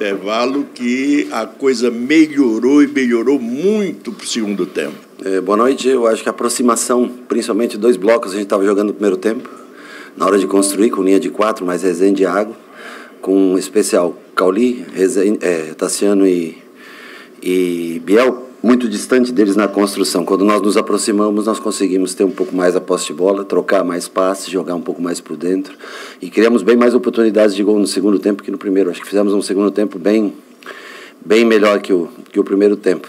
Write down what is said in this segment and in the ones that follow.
intervalo que a coisa melhorou e melhorou muito para o segundo tempo. É, boa noite. Eu acho que a aproximação, principalmente dois blocos, a gente estava jogando no primeiro tempo, na hora de construir, com linha de quatro, mais Rezende e Água, com especial Cauli, Rezende, é, Tassiano e, e Biel muito distante deles na construção. Quando nós nos aproximamos, nós conseguimos ter um pouco mais a posse de bola, trocar mais passes, jogar um pouco mais por dentro e criamos bem mais oportunidades de gol no segundo tempo que no primeiro. Acho que fizemos um segundo tempo bem bem melhor que o que o primeiro tempo.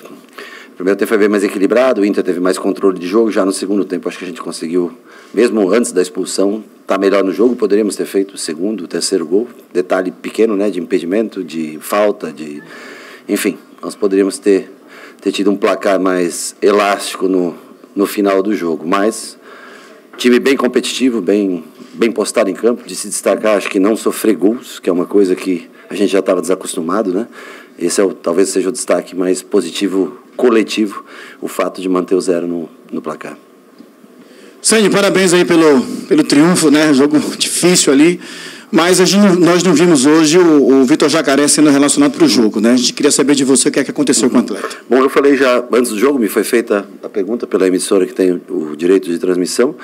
O primeiro tempo foi bem mais equilibrado, o Inter teve mais controle de jogo, já no segundo tempo acho que a gente conseguiu, mesmo antes da expulsão, estar tá melhor no jogo, poderíamos ter feito o segundo, o terceiro gol, detalhe pequeno, né, de impedimento, de falta, de enfim, nós poderíamos ter ter tido um placar mais elástico no, no final do jogo. Mas time bem competitivo, bem, bem postado em campo, de se destacar, acho que não sofrer gols, que é uma coisa que a gente já estava desacostumado, né? Esse é o, talvez seja o destaque mais positivo coletivo, o fato de manter o zero no, no placar. Sandy, parabéns aí pelo, pelo triunfo, né? Jogo difícil ali. Mas gente, nós não vimos hoje o, o Vitor Jacaré sendo relacionado para o jogo, né? A gente queria saber de você o que é que aconteceu com o atleta. Bom, eu falei já antes do jogo, me foi feita a pergunta pela emissora que tem o direito de transmissão.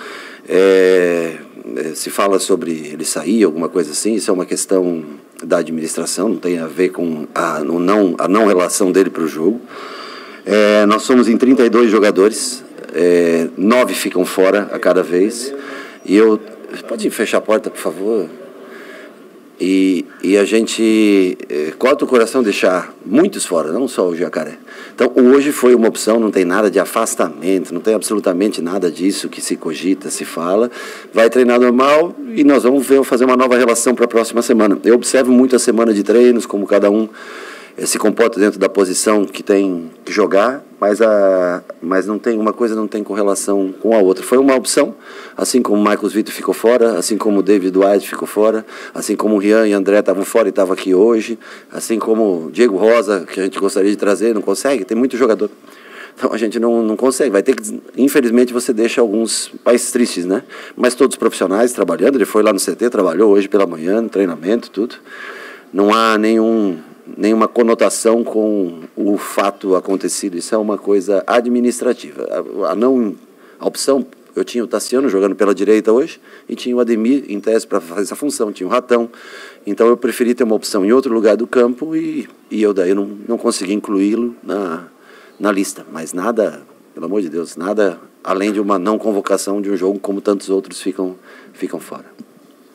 É, é, se fala sobre ele sair, alguma coisa assim, isso é uma questão da administração, não tem a ver com a, não, a não relação dele para o jogo. É, nós somos em 32 jogadores, é, nove ficam fora a cada vez. E eu. Pode fechar a porta, por favor? E, e a gente eh, corta o coração deixar muitos fora, não só o jacaré. Então, hoje foi uma opção, não tem nada de afastamento, não tem absolutamente nada disso que se cogita, se fala. Vai treinar normal e nós vamos ver, fazer uma nova relação para a próxima semana. Eu observo muito a semana de treinos, como cada um se comporta dentro da posição que tem que jogar, mas, a, mas não tem uma coisa não tem correlação com a outra. Foi uma opção, assim como o Marcos Vitor ficou fora, assim como o David Dwight ficou fora, assim como o Rian e o André estavam fora e estavam aqui hoje, assim como o Diego Rosa, que a gente gostaria de trazer, não consegue, tem muito jogador. Então a gente não, não consegue, vai ter que, infelizmente você deixa alguns pais tristes, né? Mas todos profissionais trabalhando, ele foi lá no CT, trabalhou hoje pela manhã, treinamento, tudo. Não há nenhum nenhuma conotação com o fato acontecido. Isso é uma coisa administrativa. A, a não a opção, eu tinha o Tassiano jogando pela direita hoje e tinha o Ademir em tese para fazer essa função, tinha o Ratão. Então eu preferi ter uma opção em outro lugar do campo e, e eu daí não, não consegui incluí-lo na, na lista. Mas nada, pelo amor de Deus, nada além de uma não convocação de um jogo como tantos outros ficam, ficam fora.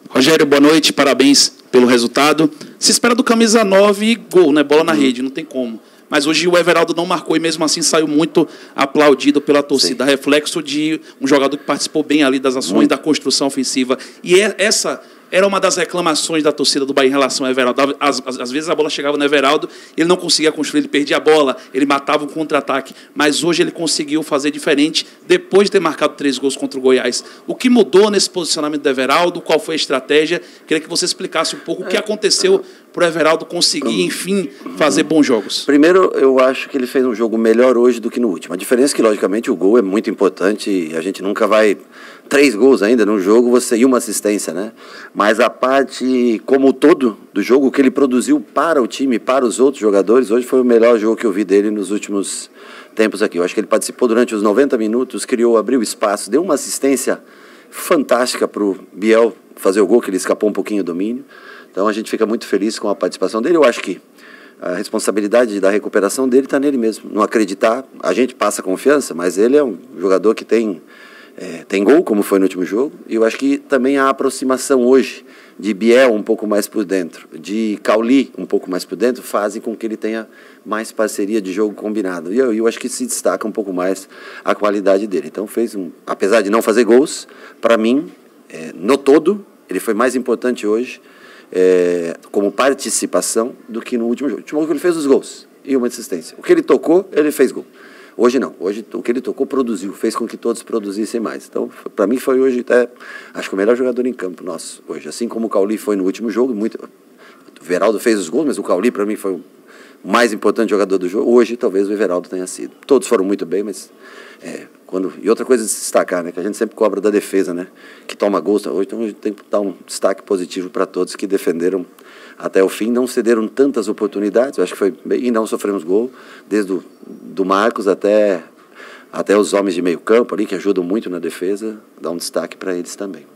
Rogério, boa noite, parabéns pelo resultado. Se espera do camisa 9 gol, né? Bola na rede, não tem como. Mas hoje o Everaldo não marcou e mesmo assim saiu muito aplaudido pela torcida. Sim. Reflexo de um jogador que participou bem ali das ações muito. da construção ofensiva. E é essa era uma das reclamações da torcida do Bahia em relação ao Everaldo. Às, às, às, vezes a bola chegava no Everaldo, ele não conseguia construir, ele perdia a bola, ele matava um contra-ataque. Mas hoje ele conseguiu fazer diferente depois de ter marcado três gols contra o Goiás. O que mudou nesse posicionamento do Everaldo? Qual foi a estratégia? Queria que você explicasse um pouco o que aconteceu para o Everaldo conseguir, enfim, fazer bons jogos. Primeiro, eu acho que ele fez um jogo melhor hoje do que no último. A diferença é que, logicamente, o gol é muito importante e a gente nunca vai três gols ainda no jogo, você e uma assistência, né? Mas a parte como todo do jogo, o que ele produziu para o time, para os outros jogadores, hoje foi o melhor jogo que eu vi dele nos últimos tempos aqui. Eu acho que ele participou durante os 90 minutos, criou, abriu espaço, deu uma assistência fantástica para o Biel fazer o gol, que ele escapou um pouquinho do domínio. Então a gente fica muito feliz com a participação dele. Eu acho que a responsabilidade da recuperação dele está nele mesmo. Não acreditar, a gente passa confiança, mas ele é um jogador que tem é, tem gol, como foi no último jogo, e eu acho que também a aproximação hoje de Biel um pouco mais por dentro, de Cauli um pouco mais por dentro, fazem com que ele tenha mais parceria de jogo combinado. E eu, eu acho que se destaca um pouco mais a qualidade dele. Então fez um, apesar de não fazer gols, para mim, é, no todo, ele foi mais importante hoje é, como participação do que no último jogo. No último jogo ele fez os gols e uma assistência. O que ele tocou, ele fez gol. Hoje não. Hoje o que ele tocou produziu, fez com que todos produzissem mais. Então, para mim foi hoje até, acho que o melhor jogador em campo nosso hoje. Assim como o Cauli foi no último jogo, muito o Veraldo fez os gols, mas o Cauli para mim foi o mais importante jogador do jogo. Hoje talvez o Everaldo tenha sido. Todos foram muito bem, mas é, quando e outra coisa de se destacar, né, que a gente sempre cobra da defesa, né, que toma gols. Hoje então, a gente tem que dar um destaque positivo para todos que defenderam até o fim, não cederam tantas oportunidades, eu acho que foi bem, e não sofremos gol, desde o, do Marcos até, até os homens de meio campo ali, que ajudam muito na defesa, dá um destaque para eles também.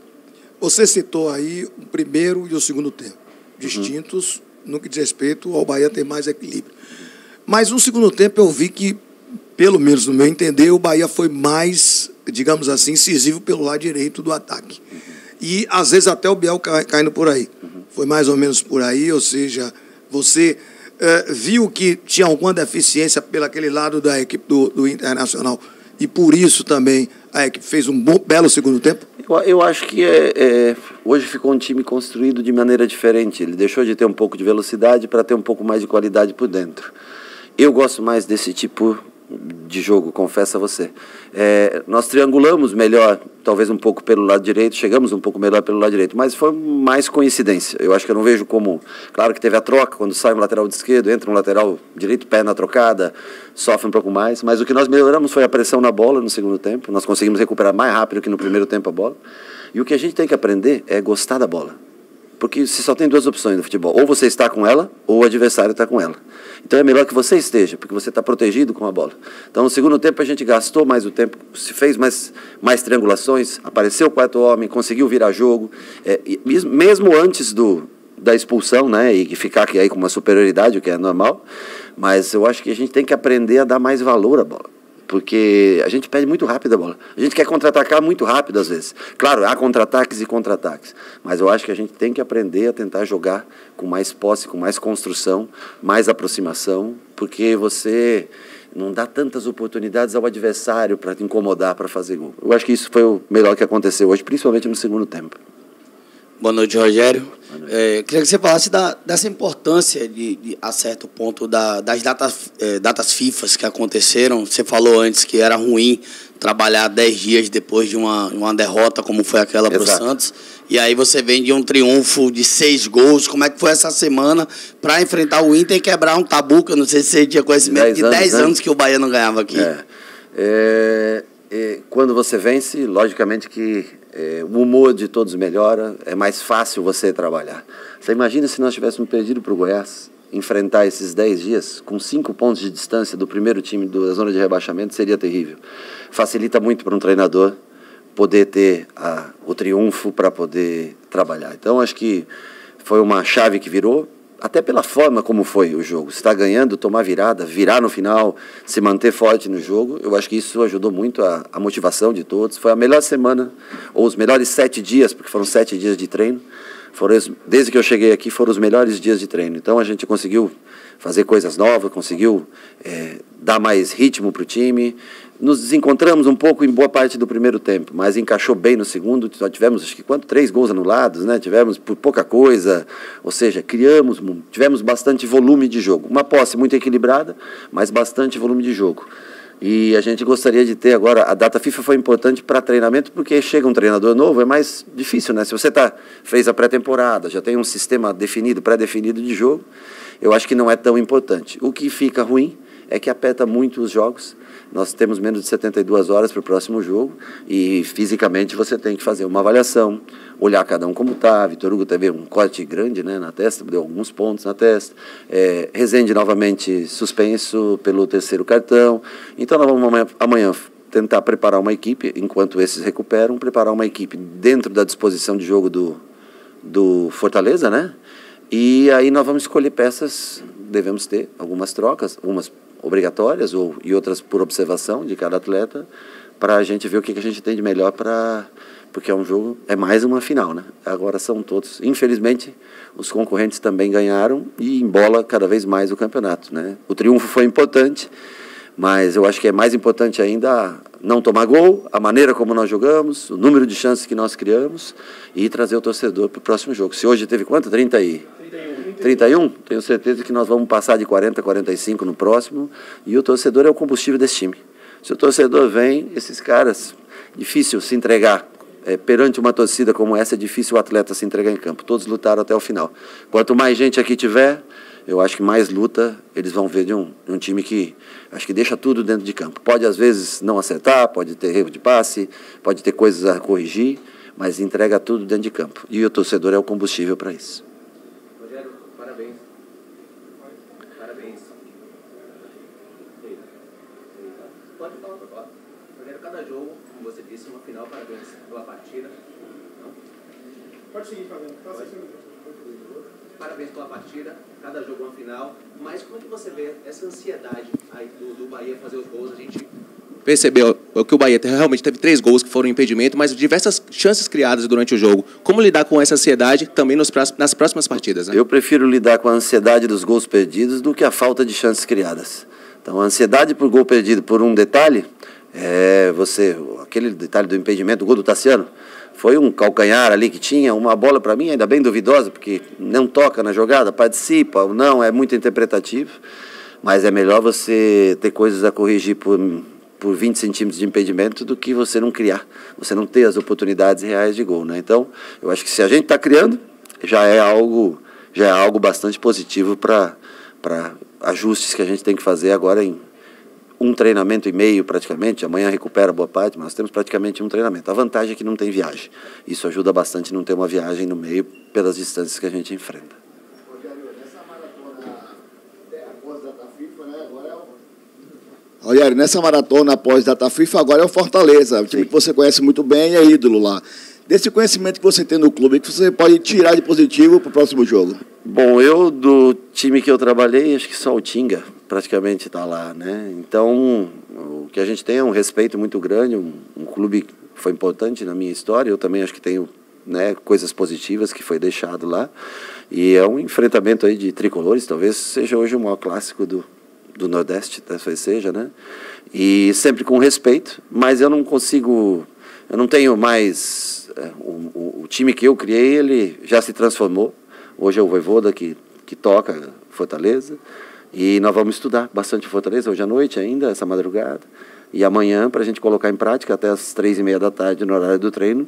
Você citou aí o primeiro e o segundo tempo, distintos uhum. no que diz respeito ao Bahia ter mais equilíbrio. Mas no segundo tempo eu vi que, pelo menos no meu entender, o Bahia foi mais, digamos assim, incisivo pelo lado direito do ataque. Uhum. E às vezes até o Biel caindo por aí. Foi mais ou menos por aí, ou seja, você uh, viu que tinha alguma deficiência pelo aquele lado da equipe do, do Internacional e por isso também a equipe fez um bom, belo segundo tempo? Eu, eu acho que é, é, hoje ficou um time construído de maneira diferente. Ele deixou de ter um pouco de velocidade para ter um pouco mais de qualidade por dentro. Eu gosto mais desse tipo de jogo, confesso a você. É, nós triangulamos melhor, talvez um pouco pelo lado direito, chegamos um pouco melhor pelo lado direito, mas foi mais coincidência. Eu acho que eu não vejo como. Claro que teve a troca, quando sai um lateral de esquerdo, entra um lateral direito, pé na trocada, sofre um pouco mais, mas o que nós melhoramos foi a pressão na bola no segundo tempo. Nós conseguimos recuperar mais rápido que no primeiro tempo a bola. E o que a gente tem que aprender é gostar da bola. Porque se só tem duas opções no futebol, ou você está com ela, ou o adversário está com ela. Então é melhor que você esteja, porque você está protegido com a bola. Então no segundo tempo a gente gastou mais o tempo, se fez mais, mais triangulações, apareceu o quarto homem, conseguiu virar jogo. É, mesmo antes do, da expulsão, né, e ficar aqui aí com uma superioridade, o que é normal, mas eu acho que a gente tem que aprender a dar mais valor à bola porque a gente perde muito rápido a bola. A gente quer contra-atacar muito rápido às vezes. Claro, há contra-ataques e contra-ataques, mas eu acho que a gente tem que aprender a tentar jogar com mais posse, com mais construção, mais aproximação, porque você não dá tantas oportunidades ao adversário para te incomodar, para fazer gol. Eu acho que isso foi o melhor que aconteceu hoje, principalmente no segundo tempo. Boa noite, Rogério. É, queria que você falasse da, dessa importância, de, de, a certo ponto, da, das datas, é, datas FIFA que aconteceram. Você falou antes que era ruim trabalhar 10 dias depois de uma, uma derrota, como foi aquela para o Santos. E aí você vem de um triunfo de seis gols. Como é que foi essa semana para enfrentar o Inter e quebrar um tabu, que eu não sei se você tinha conhecimento, de 10 anos, anos, que o Bahia não ganhava aqui. É. É, é, quando você vence, logicamente que é, o humor de todos melhora, é mais fácil você trabalhar. Você imagina se nós tivéssemos perdido para o Goiás, enfrentar esses 10 dias com 5 pontos de distância do primeiro time da zona de rebaixamento, seria terrível. Facilita muito para um treinador poder ter a, o triunfo para poder trabalhar. Então, acho que foi uma chave que virou até pela forma como foi o jogo. Está ganhando, tomar virada, virar no final, se manter forte no jogo. Eu acho que isso ajudou muito a, a motivação de todos. Foi a melhor semana, ou os melhores sete dias, porque foram sete dias de treino. Foram, desde que eu cheguei aqui, foram os melhores dias de treino. Então a gente conseguiu fazer coisas novas, conseguiu é, dar mais ritmo para o time, nos desencontramos um pouco em boa parte do primeiro tempo, mas encaixou bem no segundo. Só tivemos, acho que quanto? Três gols anulados, né? Tivemos por pouca coisa, ou seja, criamos, tivemos bastante volume de jogo. Uma posse muito equilibrada, mas bastante volume de jogo. E a gente gostaria de ter agora. A data FIFA foi importante para treinamento, porque chega um treinador novo, é mais difícil, né? Se você tá, fez a pré-temporada, já tem um sistema definido, pré-definido de jogo, eu acho que não é tão importante. O que fica ruim é que aperta muito os jogos nós temos menos de 72 horas para o próximo jogo e fisicamente você tem que fazer uma avaliação, olhar cada um como está. Vitor Hugo teve um corte grande né, na testa, deu alguns pontos na testa. É, Rezende novamente suspenso pelo terceiro cartão. Então nós vamos amanhã, amanhã tentar preparar uma equipe, enquanto esses recuperam, preparar uma equipe dentro da disposição de jogo do, do Fortaleza, né? E aí nós vamos escolher peças, devemos ter algumas trocas, algumas obrigatórias ou, e outras por observação de cada atleta, para a gente ver o que, que a gente tem de melhor para. Porque é um jogo, é mais uma final, né? Agora são todos. Infelizmente, os concorrentes também ganharam e embola cada vez mais o campeonato, né? O triunfo foi importante, mas eu acho que é mais importante ainda não tomar gol, a maneira como nós jogamos, o número de chances que nós criamos e trazer o torcedor para o próximo jogo. Se hoje teve quanto? 30 e... 31, tenho certeza que nós vamos passar de 40 a 45 no próximo. E o torcedor é o combustível desse time. Se o torcedor vem, esses caras, difícil se entregar. É, perante uma torcida como essa, é difícil o atleta se entregar em campo. Todos lutaram até o final. Quanto mais gente aqui tiver, eu acho que mais luta eles vão ver de um, de um time que acho que deixa tudo dentro de campo. Pode às vezes não acertar, pode ter erro de passe, pode ter coisas a corrigir, mas entrega tudo dentro de campo. E o torcedor é o combustível para isso. Parabéns. Pode falar, pode falar. Rogério, cada jogo, como você disse, uma final, parabéns pela partida. Não? Pode seguir fazendo. Parabéns pela partida, cada jogo uma final. Mas como é que você vê essa ansiedade aí do, do Bahia fazer os gols? A gente percebeu que o Bahia realmente teve três gols que foram impedimento, mas diversas chances criadas durante o jogo. Como lidar com essa ansiedade também nos, nas próximas partidas? Né? Eu prefiro lidar com a ansiedade dos gols perdidos do que a falta de chances criadas. Então, a ansiedade por gol perdido por um detalhe, é você, aquele detalhe do impedimento, do gol do Tassiano, foi um calcanhar ali que tinha, uma bola para mim ainda bem duvidosa, porque não toca na jogada, participa ou não, é muito interpretativo. Mas é melhor você ter coisas a corrigir por, por 20 centímetros de impedimento do que você não criar, você não ter as oportunidades reais de gol. Né? Então, eu acho que se a gente está criando, já é algo, já é algo bastante positivo para ajustes que a gente tem que fazer agora em um treinamento e meio praticamente, amanhã recupera boa parte, mas nós temos praticamente um treinamento. A vantagem é que não tem viagem. Isso ajuda bastante não ter uma viagem no meio pelas distâncias que a gente enfrenta. Rogério, nessa maratona após data FIFA, agora é o Fortaleza, o time Sim. que você conhece muito bem, é ídolo lá. Desse conhecimento que você tem no clube, que você pode tirar de positivo para o próximo jogo? Bom, eu do time que eu trabalhei, acho que só o Tinga praticamente está lá, né? Então, o que a gente tem é um respeito muito grande, um, um clube que foi importante na minha história, eu também acho que tenho né, coisas positivas que foi deixado lá. E é um enfrentamento aí de tricolores, talvez seja hoje o maior clássico do, do Nordeste, talvez seja, né? E sempre com respeito, mas eu não consigo, eu não tenho mais, o, o, o time que eu criei, ele já se transformou, hoje é o Voivoda que, que toca Fortaleza, e nós vamos estudar bastante Fortaleza hoje à noite ainda, essa madrugada. E amanhã, para a gente colocar em prática até as três e meia da tarde, no horário do treino,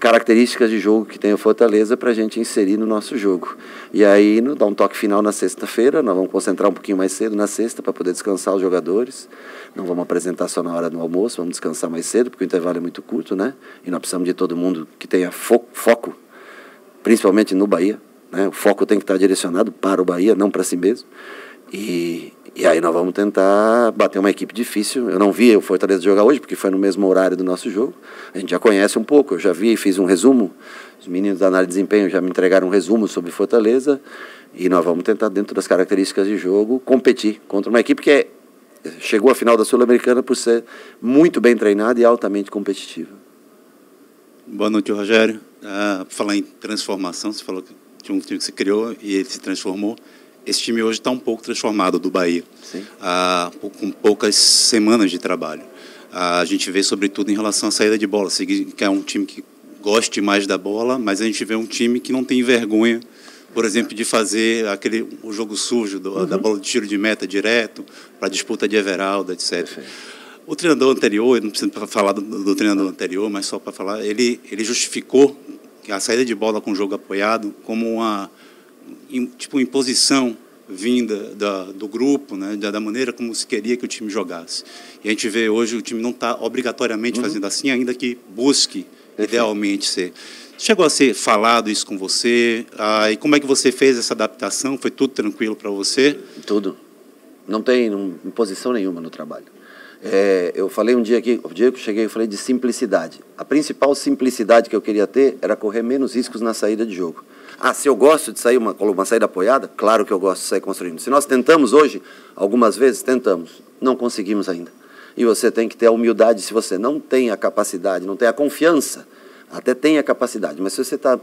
características de jogo que tem o Fortaleza para a gente inserir no nosso jogo. E aí, no, dar um toque final na sexta-feira, nós vamos concentrar um pouquinho mais cedo na sexta para poder descansar os jogadores. Não vamos apresentar só na hora do almoço, vamos descansar mais cedo, porque o intervalo é muito curto, né? E nós precisamos de todo mundo que tenha fo foco, principalmente no Bahia. Né? O foco tem que estar direcionado para o Bahia, não para si mesmo. E, e aí nós vamos tentar bater uma equipe difícil. Eu não vi o Fortaleza jogar hoje, porque foi no mesmo horário do nosso jogo. A gente já conhece um pouco, eu já vi e fiz um resumo. Os meninos da análise de desempenho já me entregaram um resumo sobre Fortaleza. E nós vamos tentar, dentro das características de jogo, competir contra uma equipe que é, chegou à final da Sul-Americana por ser muito bem treinada e altamente competitiva. Boa noite, Rogério. Ah, falar em transformação, você falou que tinha um time que se criou e ele se transformou esse time hoje está um pouco transformado do Bahia, ah, com poucas semanas de trabalho. Ah, a gente vê, sobretudo, em relação à saída de bola, que é um time que goste mais da bola, mas a gente vê um time que não tem vergonha, por exemplo, de fazer aquele o jogo sujo do, uhum. da bola de tiro de meta direto para a disputa de Everaldo, etc. Perfeito. O treinador anterior, não preciso falar do, do treinador anterior, mas só para falar, ele, ele justificou a saída de bola com o jogo apoiado como uma tipo imposição vinda da, do grupo, né, da, da, maneira como se queria que o time jogasse. E a gente vê hoje o time não está obrigatoriamente uhum. fazendo assim, ainda que busque Perfeito. idealmente ser. Chegou a ser falado isso com você? Ah, e como é que você fez essa adaptação? Foi tudo tranquilo para você? Tudo. Não tem imposição nenhuma no trabalho. É, eu falei um dia aqui, o dia que eu cheguei, eu falei de simplicidade. A principal simplicidade que eu queria ter era correr menos riscos na saída de jogo. Ah, se eu gosto de sair uma, uma saída apoiada, claro que eu gosto de sair construindo. Se nós tentamos hoje, algumas vezes tentamos, não conseguimos ainda. E você tem que ter a humildade, se você não tem a capacidade, não tem a confiança, até tem a capacidade, mas se você está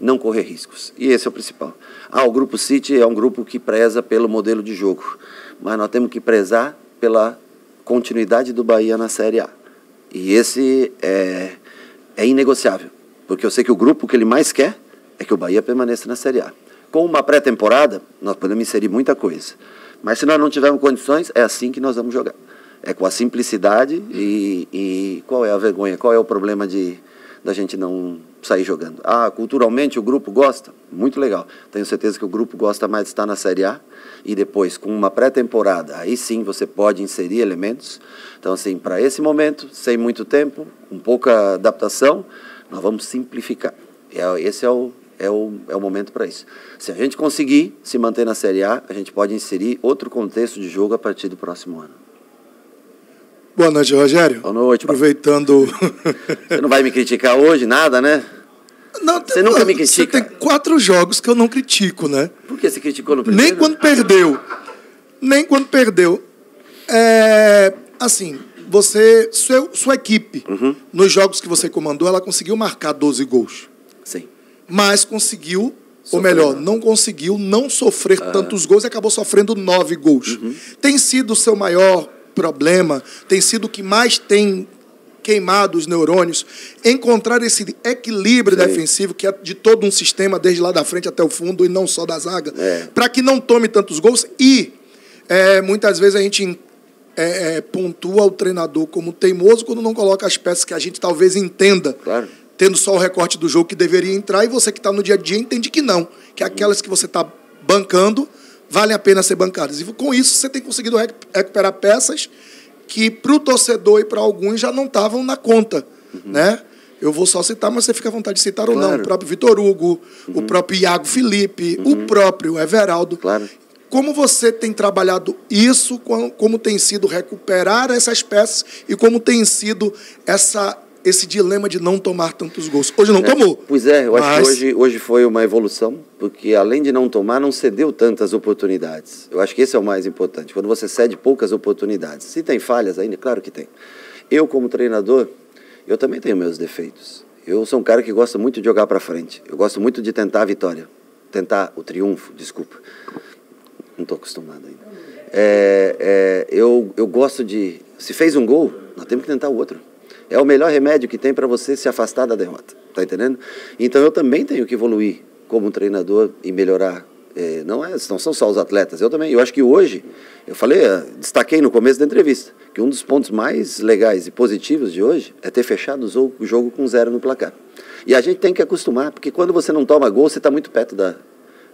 não correr riscos. E esse é o principal. Ah, o Grupo City é um grupo que preza pelo modelo de jogo, mas nós temos que prezar pela continuidade do Bahia na Série A. E esse é, é inegociável, porque eu sei que o grupo que ele mais quer é que o Bahia permaneça na Série A. Com uma pré-temporada, nós podemos inserir muita coisa. Mas se nós não tivermos condições, é assim que nós vamos jogar. É com a simplicidade e, e qual é a vergonha, qual é o problema de da gente não sair jogando. Ah, culturalmente o grupo gosta? Muito legal. Tenho certeza que o grupo gosta mais de estar na Série A e depois com uma pré-temporada, aí sim você pode inserir elementos. Então assim, para esse momento, sem muito tempo, com pouca adaptação, nós vamos simplificar. É, esse é o, é o, é o momento para isso. Se a gente conseguir se manter na Série A, a gente pode inserir outro contexto de jogo a partir do próximo ano. Boa noite, Rogério. Boa noite. Aproveitando. Você não vai me criticar hoje, nada, né? Não, Você nunca me critica. Você tem quatro jogos que eu não critico, né? Por que você criticou no primeiro? Nem quando perdeu. Nem quando perdeu. É, assim, você, seu, sua equipe, Uhum. nos jogos que você comandou, ela conseguiu marcar 12 gols. Mas conseguiu, ou melhor, não conseguiu não sofrer Ah. tantos gols e acabou sofrendo nove gols. Uhum. Tem sido o seu maior problema, tem sido o que mais tem queimado os neurônios, encontrar esse equilíbrio Sim. defensivo que é de todo um sistema, desde lá da frente até o fundo, e não só da zaga, É. para que não tome tantos gols. E é, muitas vezes a gente é, é, pontua o treinador como teimoso quando não coloca as peças que a gente talvez entenda Claro. Tendo só o recorte do jogo que deveria entrar, e você que está no dia a dia entende que não, que aquelas que você está bancando valem a pena ser bancadas. E com isso você tem conseguido rec- recuperar peças que para o torcedor e para alguns já não estavam na conta, né? Eu vou só citar, mas você fica à vontade de citar ou não. Claro. O próprio Vitor Hugo, o próprio Iago Felipe, o próprio Everaldo. Claro. Como você tem trabalhado isso, como tem sido recuperar essas peças e como tem sido essa, esse dilema de não tomar tantos gols? Hoje não É, tomou. Pois é, eu acho Mas- que hoje, hoje foi uma evolução, porque além de não tomar, não cedeu tantas oportunidades. Eu acho que esse é o mais importante, quando você cede poucas oportunidades. Se tem falhas ainda, claro que tem. Eu, como treinador, eu também tenho meus defeitos. Eu sou um cara que gosta muito de jogar para frente. Eu gosto muito de tentar a vitória. Tentar o triunfo, desculpa. Não estou acostumado ainda. É, é, eu, eu gosto de. Se fez um gol, nós temos que tentar o outro. É o melhor remédio que tem para você se afastar da derrota. Tá entendendo? Então eu também tenho que evoluir como treinador e melhorar. É, não, é, não são só os atletas, eu também. Eu acho que hoje, eu falei, eh, destaquei no começo da entrevista, que um dos pontos mais legais e positivos de hoje é ter fechado o jogo, o jogo com zero no placar. E a gente tem que acostumar, porque quando você não toma gol, você está muito perto da,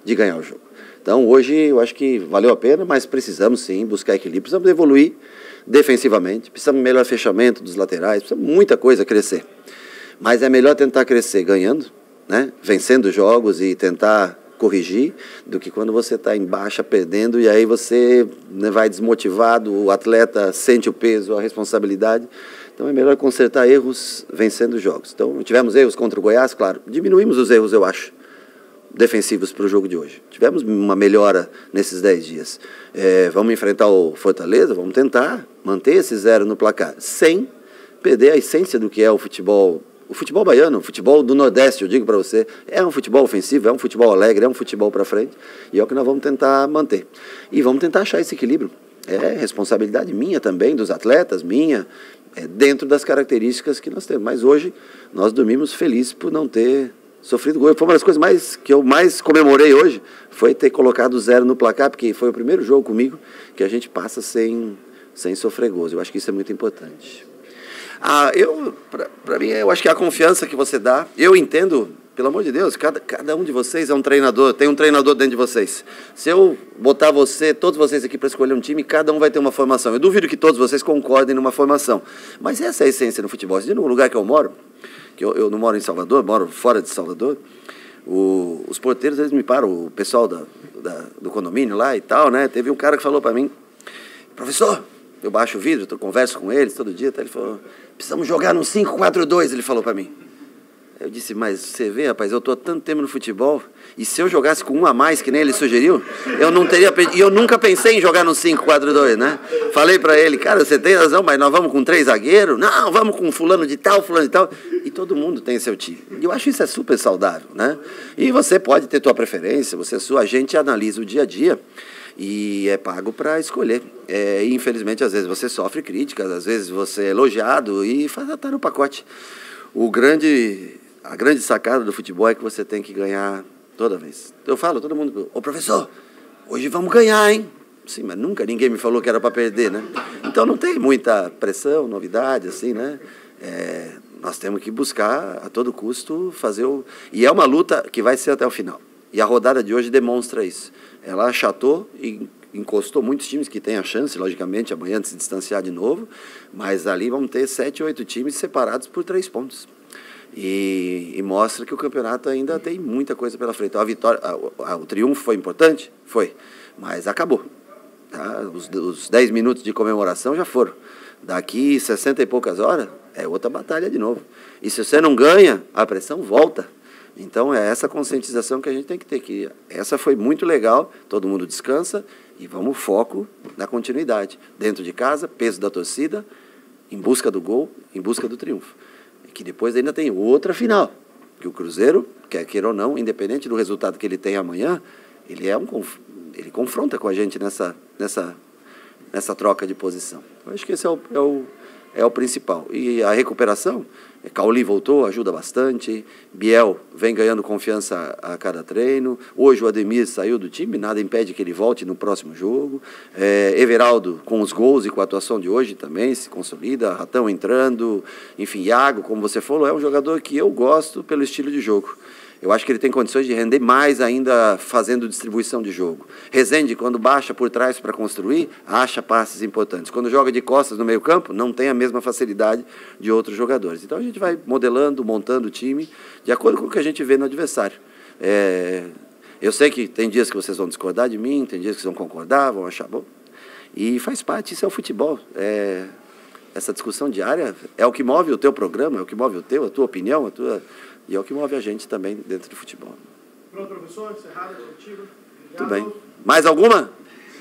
de ganhar o jogo. Então, hoje, eu acho que valeu a pena, mas precisamos sim buscar equilíbrio, precisamos evoluir defensivamente, precisamos melhor fechamento dos laterais, precisamos muita coisa crescer. Mas é melhor tentar crescer ganhando, né? vencendo jogos e tentar corrigir, do que quando você está em baixa perdendo e aí você né, vai desmotivado, o atleta sente o peso, a responsabilidade. Então é melhor consertar erros vencendo jogos. Então tivemos erros contra o Goiás, claro, diminuímos os erros, eu acho defensivos para o jogo de hoje. Tivemos uma melhora nesses 10 dias. É, vamos enfrentar o Fortaleza, vamos tentar manter esse zero no placar, sem perder a essência do que é o futebol. O futebol baiano, o futebol do Nordeste, eu digo para você, é um futebol ofensivo, é um futebol alegre, é um futebol para frente, e é o que nós vamos tentar manter. E vamos tentar achar esse equilíbrio. É responsabilidade minha também, dos atletas, minha, é dentro das características que nós temos. Mas hoje nós dormimos felizes por não ter sofrido gol. Foi uma das coisas mais que eu mais comemorei hoje, foi ter colocado zero no placar, porque foi o primeiro jogo comigo que a gente passa sem, sem sofrer gols. Eu acho que isso é muito importante. Ah, eu, para mim, eu acho que é a confiança que você dá, eu entendo, pelo amor de Deus, cada, cada um de vocês é um treinador, tem um treinador dentro de vocês. Se eu botar você, todos vocês aqui para escolher um time, cada um vai ter uma formação. Eu duvido que todos vocês concordem numa formação. Mas essa é a essência no futebol. Se no lugar que eu moro, que eu, eu não moro em Salvador, moro fora de Salvador, o, os porteiros, eles me param, o pessoal da, da, do condomínio lá e tal, né? Teve um cara que falou para mim, professor, eu baixo o vidro, eu converso com eles todo dia, tá? ele falou, precisamos jogar num 5-4-2, ele falou para mim. Eu disse, mas você vê, rapaz, eu estou há tanto tempo no futebol, e se eu jogasse com um a mais, que nem ele sugeriu, eu não teria. E eu nunca pensei em jogar no 5-4-2, né? Falei para ele, cara, você tem razão, mas nós vamos com três zagueiros? Não, vamos com fulano de tal, fulano de tal. Todo mundo tem seu time. E eu acho isso é super saudável, né? E você pode ter tua preferência, você sua, a gente analisa o dia a dia e é pago para escolher. É, infelizmente, às vezes você sofre críticas, às vezes você é elogiado e faz até no pacote. O grande, a grande sacada do futebol é que você tem que ganhar toda vez. Eu falo, todo mundo, ô professor, hoje vamos ganhar, hein? Sim, mas nunca ninguém me falou que era para perder, né? Então não tem muita pressão, novidade, assim, né? É, nós temos que buscar a todo custo fazer o. E é uma luta que vai ser até o final. E a rodada de hoje demonstra isso. Ela achatou e encostou muitos times que têm a chance, logicamente, amanhã de se distanciar de novo, mas ali vão ter sete, oito times separados por três pontos. E, e mostra que o campeonato ainda tem muita coisa pela frente. Então, a vitória, a, a, o triunfo foi importante? Foi. Mas acabou. Tá? Os, os 10 minutos de comemoração já foram. Daqui 60 e poucas horas, é outra batalha de novo. E se você não ganha, a pressão volta. Então é essa conscientização que a gente tem que ter. Que essa foi muito legal, todo mundo descansa e vamos foco na continuidade. Dentro de casa, peso da torcida, em busca do gol, em busca do triunfo. Que depois ainda tem outra final. Que o Cruzeiro, quer queira ou não, independente do resultado que ele tem amanhã, ele é um ele confronta com a gente nessa, nessa, nessa troca de posição. Eu acho que esse é o, é o, é o principal. E a recuperação, Cauli voltou, ajuda bastante. Biel vem ganhando confiança a, a, cada treino. Hoje o Ademir saiu do time, nada impede que ele volte no próximo jogo. É, Everaldo, com os gols e com a atuação de hoje também, se consolida. Ratão entrando. Enfim, Iago, como você falou, é um jogador que eu gosto pelo estilo de jogo. Eu acho que ele tem condições de render mais ainda fazendo distribuição de jogo. Rezende, quando baixa por trás para construir, acha passes importantes. Quando joga de costas no meio-campo, não tem a mesma facilidade de outros jogadores. Então a gente vai modelando, montando o time de acordo com o que a gente vê no adversário. É, eu sei que tem dias que vocês vão discordar de mim, tem dias que vocês vão concordar, vão achar bom. E faz parte, isso é o futebol. É, essa discussão diária é o que move o teu programa, é o que move o teu, a tua opinião, a tua e é o que move a gente também dentro do futebol. Pronto, professor, encerrado contigo. Tudo bem. Mais alguma?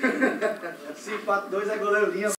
5-4-2 é goleiro linha.